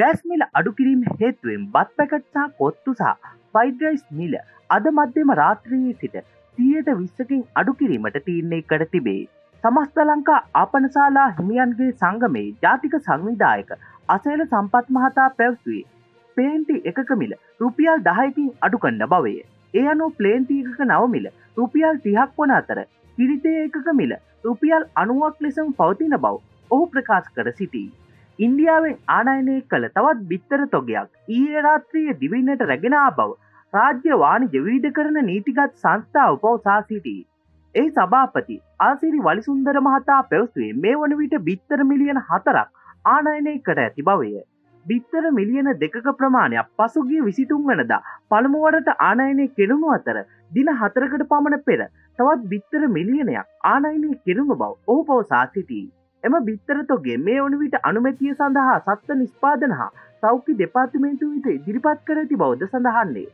Gas මිල අඩුකිරීම හේතුවෙන් බත් පැකට්සා කොත්තු සහ ෆයිඩ්‍රයිස් මිල අද මධ්‍යම රාත්‍රයේ සිට තියට විස්සකින් අඩුකිරීමට තීරණය කර තිබේ. සමස්ත ලංකා ආපනශාලා හිමියන්ගේ සංගමේ ජාතික සංවිධායක අසේල සම්පත් මහතා පැවසුවේ පේන්ටි එකක මිල රුපියල් දහයකින් අඩු කන්න බවය. ඒ අනු ප්ලේන්ති එකක නවමිල රුපියල් තිහක් වන අතර පිරිතය එකක මිල රුපියල් අනුවක් ලෙසම පවතින බව ඔහු ප්‍රකාශ කර සිටී. ඉන්දියාවෙන් ආනයනය කළ තවත් බිත්තර තොගයක් ඊයේ රාත්‍රිය දිවින්නට රැගෙනා බව රාජ්‍ය වානිජ විීධ කරන නීතිගත් සංස්ථාව පවසා සිටී. ඒ සභාපති ආසිරි වලිසුන්දර මහතා පැවසුවේ මේ වන විට බිත්තර මිලියන හතරක් ආනයනය කර ඇති බවය. බිත්තර මිලියන දෙකක ප්‍රමාණයක් පසුගිය විසිතුන් වනදා පළමුුවරට ආනයනය කෙරුණු අතර දින හතරකට පමණ පෙර තවත් බිත්තර මිලියනයක් ආනයනය කෙරුණු බව ඔහු පවසා සිටී. එම බිත්තරතොගේ මේ වන විට අනුමැතිය සඳහා සත්ව නිස්පාදන හා සෞඛ්‍ය දෙපාතිමේන්තු විට ඉදිරිපත් කර ඇති බෞද්ධ සඳහන්නේ